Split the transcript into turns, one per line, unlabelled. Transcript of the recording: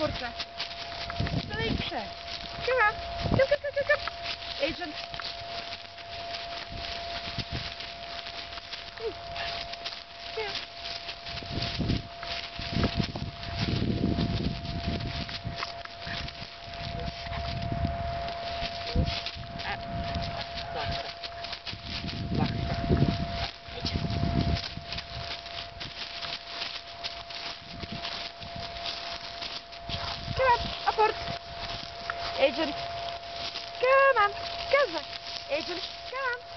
Na porta. Dalej prze. Come, come, come, come. Agent. Ecelik. Gelmem. Gelmem. Ecelik. Gelmem.